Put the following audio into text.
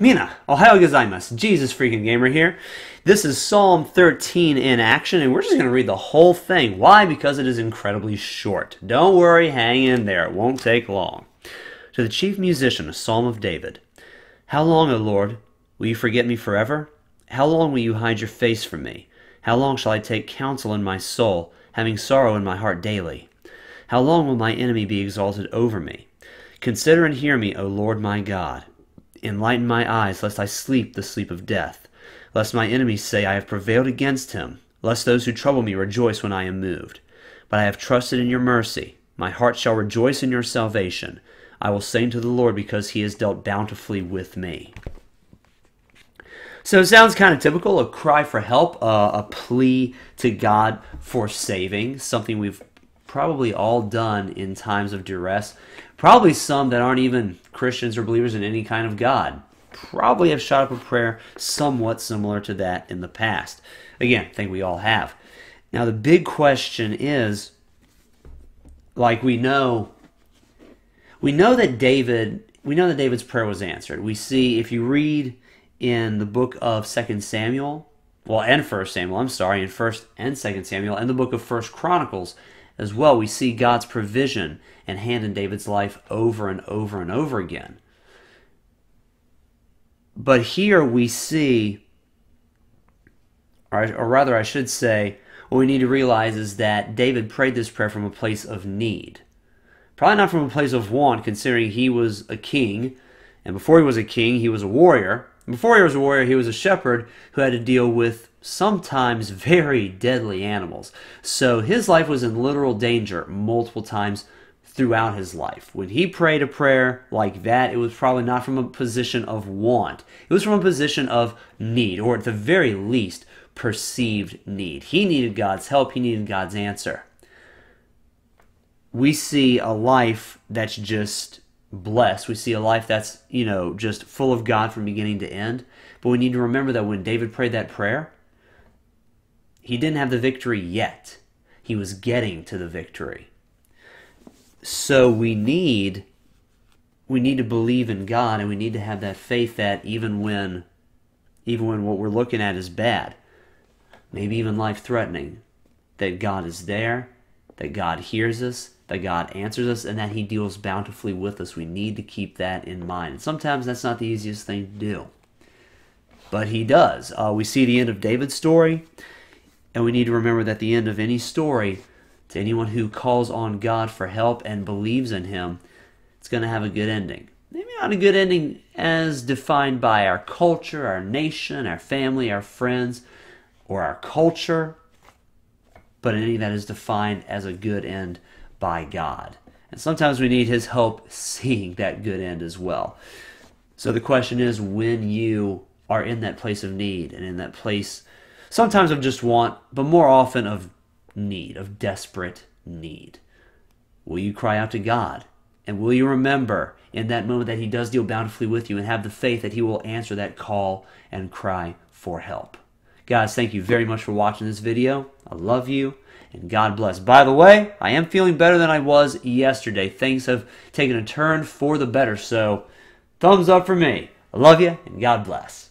Mina, Ohio gozaimasu. Jesus freaking gamer here. This is Psalm 13 in action, and we're just going to read the whole thing. Why? Because it is incredibly short. Don't worry, hang in there. It won't take long. To the chief musician, a psalm of David. How long, O Lord, will you forget me forever? How long will you hide your face from me? How long shall I take counsel in my soul, having sorrow in my heart daily? How long will my enemy be exalted over me? Consider and hear me, O Lord my God. Enlighten my eyes, lest I sleep the sleep of death, lest my enemies say, I have prevailed against him, lest those who trouble me rejoice when I am moved. But I have trusted in your mercy. My heart shall rejoice in your salvation. I will sing to the Lord because he has dealt bountifully with me. So it sounds kind of typical a cry for help, uh, a plea to God for saving, something we've probably all done in times of duress. Probably some that aren't even Christians or believers in any kind of God. Probably have shot up a prayer somewhat similar to that in the past. Again, I think we all have. Now, the big question is like we know, we know that David, we know that David's prayer was answered. We see, if you read in the book of Second Samuel, well, and First Samuel, I'm sorry, in First and Second Samuel, and the book of First Chronicles, as well, we see God's provision and hand in David's life over and over and over again. But here we see, or, or rather, I should say, what we need to realize is that David prayed this prayer from a place of need. Probably not from a place of want, considering he was a king, and before he was a king, he was a warrior. Before he was a warrior, he was a shepherd who had to deal with sometimes very deadly animals. So his life was in literal danger multiple times throughout his life. When he prayed a prayer like that, it was probably not from a position of want. It was from a position of need, or at the very least, perceived need. He needed God's help, he needed God's answer. We see a life that's just blessed. We see a life that's, you know, just full of God from beginning to end. But we need to remember that when David prayed that prayer, he didn't have the victory yet. He was getting to the victory. So we need we need to believe in God and we need to have that faith that even when even when what we're looking at is bad, maybe even life threatening, that God is there, that God hears us, that God answers us, and that He deals bountifully with us. We need to keep that in mind. Sometimes that's not the easiest thing to do. But He does. Uh, we see the end of David's story. And we need to remember that the end of any story, to anyone who calls on God for help and believes in Him, it's going to have a good ending. Maybe not a good ending as defined by our culture, our nation, our family, our friends, or our culture, but any that is defined as a good end by God. And sometimes we need His help seeing that good end as well. So the question is when you are in that place of need and in that place sometimes of just want, but more often of need, of desperate need. Will you cry out to God? And will you remember in that moment that He does deal bountifully with you and have the faith that He will answer that call and cry for help? Guys, thank you very much for watching this video. I love you and God bless. By the way, I am feeling better than I was yesterday. Things have taken a turn for the better, so thumbs up for me. I love you and God bless.